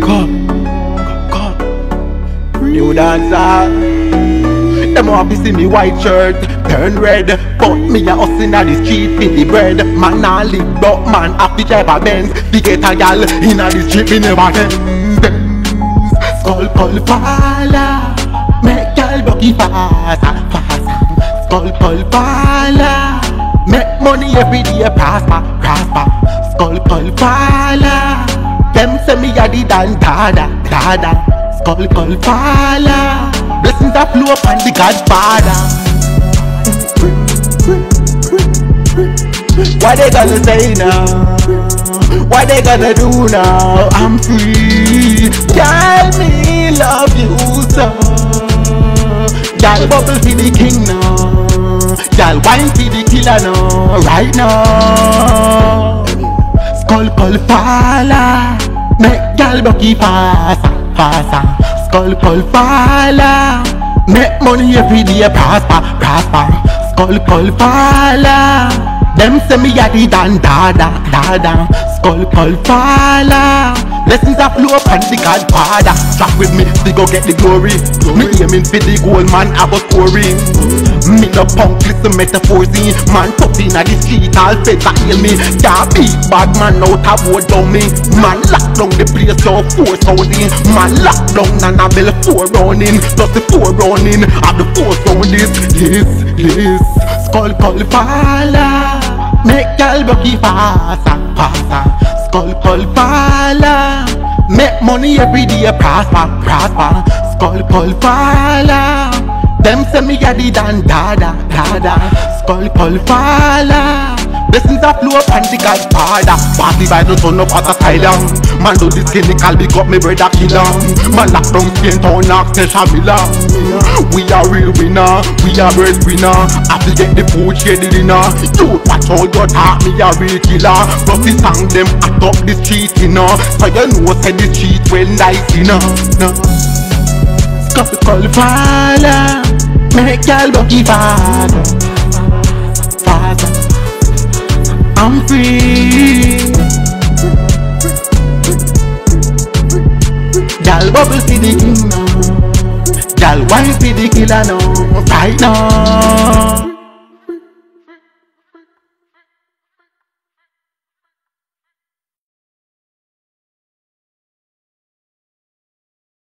Come, come, come. new dancer. Them want to see me white shirt turn red. But me a hustle at the street for the bread. Man a live but man have to drive a Benz. To get a gal in a the street me never Benz Skull pull falla Make gal bucky faster, faster Skull pull falla Make money every day prosper, prosper. Skull pull falla Them say me a the dan dada, dada Skull pull falla Blessings that flow upon the Godfather. What they gonna say now? What they gonna do now? I'm free. Girl, me love you so. Girl, bubble for the king now. Girl, wine for the killer now. Right now. Skull pull falla. Make girl bucky faster, faster skull pull falla Make money every day prosper, prosper Skull pull falla Them say me a the dan dada, dada Skull pull falla Blessings are flow upon the Godfather Track with me, they go get the glory. Me aiming for the gold man, I was scoring Me no punk, listen metaphors in Man tough inna the street, all feds a hail me. Can't beat bad man out a wood down me. Man lock down the place, so four sounding Man lock down Annabelle four running Plus the four running, of the four sound this, this, this Skull pull falla Make gal bucky faster, faster Skull pull falla Make money every day prosper, prosper. Skull pull falla Them say me a the dan dada, dada Skull pull falla Blessings are flow upon the Godfather. Party by the son of a asylum Man do this clinical, up me brother killer. Man lock down Spain town, knock Tesha Miller We are real winner, we are bread winner to get the food, share the dinner. You watch how you talk, me a real killer. Plus the song them at up the street, you know. So you know say the street well nice, you know no. Scott call father Make y'all bucky father Father I'm free. Gal bubble for the king now. Gal wine for the killer now. Right now